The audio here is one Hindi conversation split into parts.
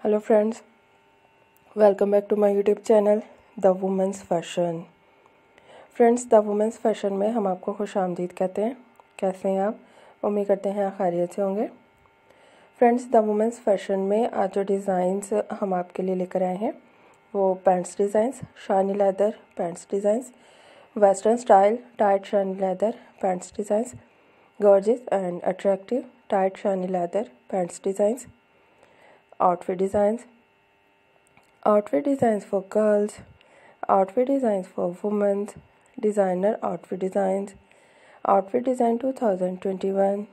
Hello friends welcome back to my YouTube channel the women's fashion friends the women's fashion में हम आपको खुश आमदीद कहते हैं। कैसे हैं आप? उम्मीद करते हैं खैरियत से होंगे। फ्रेंड्स द वुमेंस फ़ैशन में आज जो डिज़ाइंस हम आपके लिए लेकर आए हैं, वो pants designs shiny leather pants designs western style tight shiny leather pants designs gorgeous and attractive tight shiny leather pants designs outfit designs outfit designs for girls outfit designs for women designer outfit designs outfit design 2021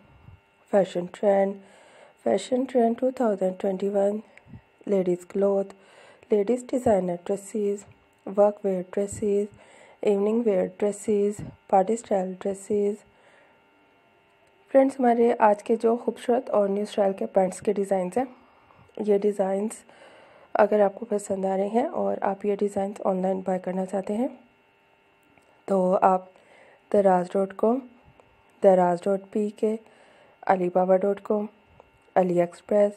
fashion trend fashion trend 2021 ladies cloth ladies designer dresses work wear dresses evening wear dresses party style dresses friends हमारे आज के जो खूबसूरत और न्यू स्टाइल के पैंट्स के डिज़ाइंस हैं ये डिज़ाइंस अगर आपको पसंद आ रहे हैं और आप ये डिज़ाइंस ऑनलाइन बाय करना चाहते हैं तो आप Daraz dot com Daraz dot P K Alibaba dot com AliExpress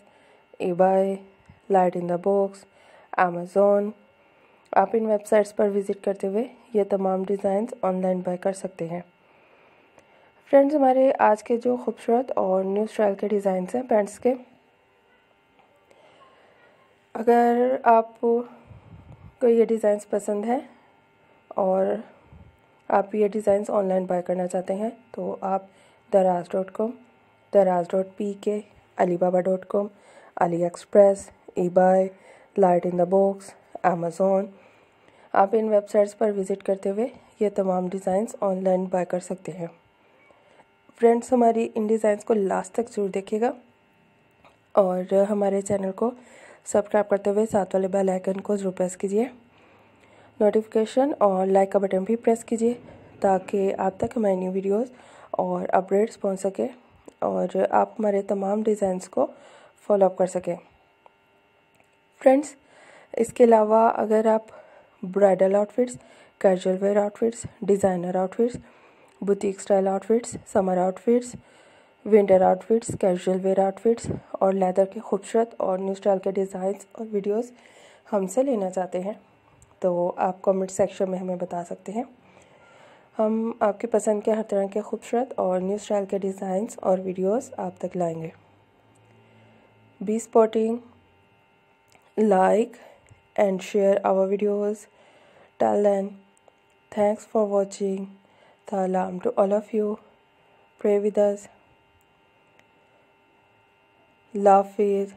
eBay light in the box Amazon आप इन वेबसाइट्स पर विज़िट करते हुए ये तमाम डिज़ाइंस ऑनलाइन बाय कर सकते हैं। फ्रेंड्स हमारे आज के जो खूबसूरत और न्यू स्टाइल के डिज़ाइंस हैं पैंट्स के अगर आप आपको ये डिज़ाइंस पसंद है और आप ये डिज़ाइंस ऑनलाइन बाय करना चाहते हैं तो आप Daraz dot com Daraz dot P K Alibaba dot com AliExpress eBay light in the box Amazon आप इन वेबसाइट्स पर विज़िट करते हुए ये तमाम डिज़ाइंस ऑनलाइन बाय कर सकते हैं। फ्रेंड्स हमारी इन डिज़ाइंस को लास्ट तक ज़रूर देखिएगा और हमारे चैनल को सब्सक्राइब करते हुए साथ वाले बेल आइकन को ज़रूर प्रेस कीजिए। नोटिफिकेशन और लाइक का बटन भी प्रेस कीजिए ताकि आप तक हमारी न्यू वीडियोस और अपडेट्स पहुँच सके और आप हमारे तमाम डिज़ाइंस को फॉलोअप कर सकें। फ्रेंड्स इसके अलावा अगर आप bridal outfits casual wear outfits designer outfits boutique style outfits summer outfits winter outfits, casual wear outfits और लेदर के खूबसूरत और न्यू स्टाइल के डिज़ाइंस और वीडियोस हमसे लेना चाहते हैं। तो आप कमेंट सेक्शन में हमें बता सकते हैं। हम आपकी पसंद के हर तरह के खूबसूरत और न्यू स्टाइल के डिज़ाइंस और वीडियोस आप तक लाएँगे। Be spotting like and share our tale then thanks for watching सलाम to all of you pray with love is